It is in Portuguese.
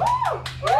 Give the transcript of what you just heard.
Uh! Uh!